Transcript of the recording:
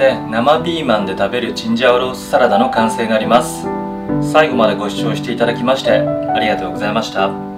で生ピーマンで食べるチンジャオロースサラダの完成になります。最後までご視聴していただきましてありがとうございました。